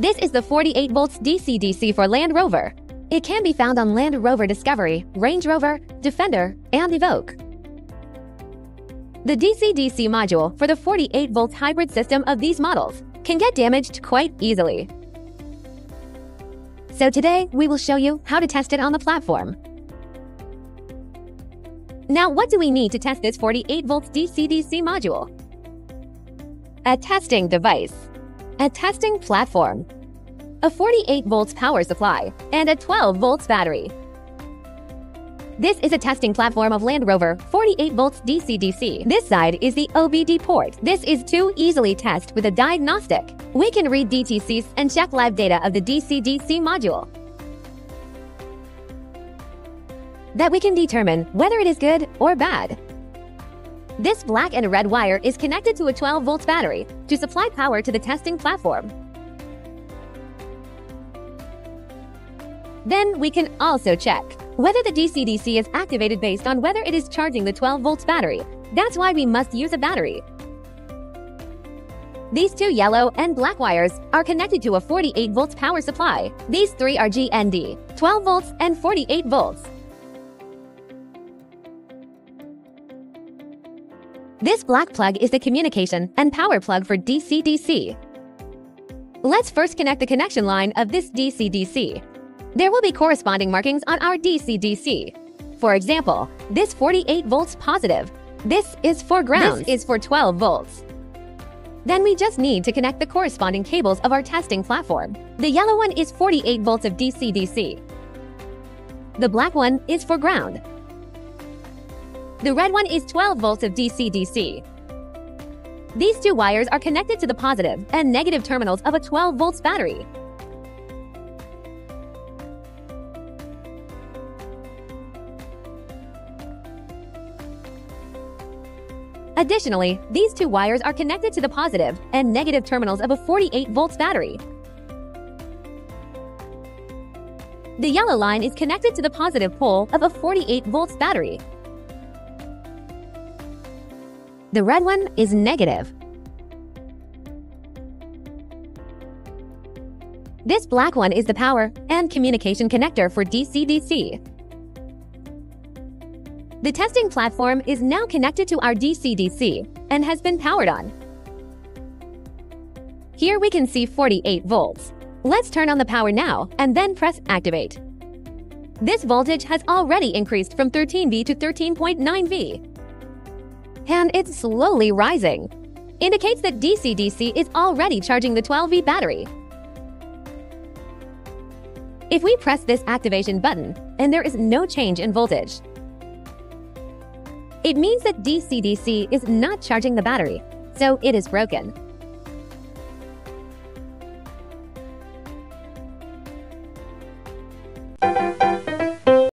This is the 48 volts DC-DC for Land Rover. It can be found on Land Rover Discovery, Range Rover, Defender, and Evoque. The DC-DC module for the 48 volt hybrid system of these models can get damaged quite easily. So today, we will show you how to test it on the platform. Now, what do we need to test this 48 volts DC-DC module? A testing device, a testing platform, a 48 volts power supply, and a 12 volts battery. This is a testing platform of Land Rover 48 volts DC-DC. This side is the OBD port. This is to easily test with a diagnostic. We can read DTCs and check live data of the DC-DC module. That we can determine whether it is good or bad. This black and red wire is connected to a 12 volts battery to supply power to the testing platform. Then we can also check whether the DC-DC is activated based on whether it is charging the 12 volts battery. That's why we must use a battery. These two yellow and black wires are connected to a 48 volts power supply. These three are GND, 12 volts and 48 volts. This black plug is the communication and power plug for DC-DC. Let's first connect the connection line of this DC-DC. There will be corresponding markings on our DC-DC. For example, this 48 volts positive. This is for ground. This is for 12 volts. Then we just need to connect the corresponding cables of our testing platform. The yellow one is 48 volts of DC-DC. The black one is for ground. The red one is 12 volts of DC-DC. These two wires are connected to the positive and negative terminals of a 12 volts battery. Additionally, these two wires are connected to the positive and negative terminals of a 48 volts battery. The yellow line is connected to the positive pole of a 48 volts battery. The red one is negative. This black one is the power and communication connector for DC-DC. The testing platform is now connected to our DC-DC and has been powered on. Here we can see 48 volts. Let's turn on the power now and then press activate. This voltage has already increased from 13V to 13.9V. And it's slowly rising. Indicates that DC-DC is already charging the 12V battery. If we press this activation button and there is no change in voltage, it means that DC-DC is not charging the battery, so it is broken.